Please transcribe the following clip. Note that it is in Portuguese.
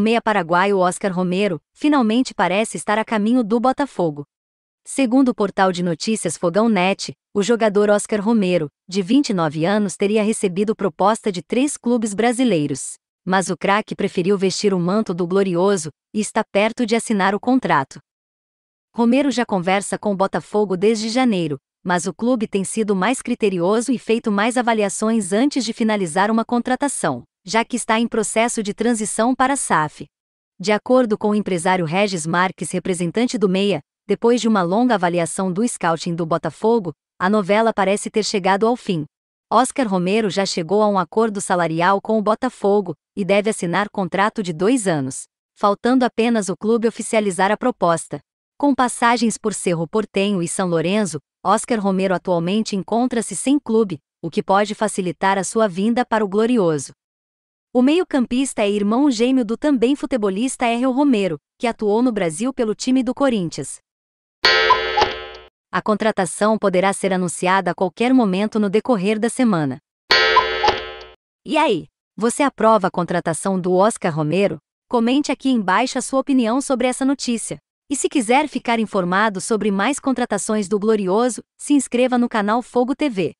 meia paraguaio Oscar Romero finalmente parece estar a caminho do Botafogo. Segundo o portal de notícias Fogão Net, o jogador Oscar Romero, de 29 anos, teria recebido proposta de três clubes brasileiros. Mas o craque preferiu vestir o manto do glorioso e está perto de assinar o contrato. Romero já conversa com o Botafogo desde janeiro, mas o clube tem sido mais criterioso e feito mais avaliações antes de finalizar uma contratação, já que está em processo de transição para a SAF. De acordo com o empresário Regis Marques, representante do Meia, depois de uma longa avaliação do scouting do Botafogo, a novela parece ter chegado ao fim. Oscar Romero já chegou a um acordo salarial com o Botafogo e deve assinar contrato de dois anos, faltando apenas o clube oficializar a proposta. Com passagens por Cerro Portenho e São Lourenço, Oscar Romero atualmente encontra-se sem clube, o que pode facilitar a sua vinda para o Glorioso. O meio-campista é irmão gêmeo do também futebolista Errol Romero, que atuou no Brasil pelo time do Corinthians. A contratação poderá ser anunciada a qualquer momento no decorrer da semana. E aí, você aprova a contratação do Oscar Romero? Comente aqui embaixo a sua opinião sobre essa notícia. E se quiser ficar informado sobre mais contratações do Glorioso, se inscreva no canal Fogo TV.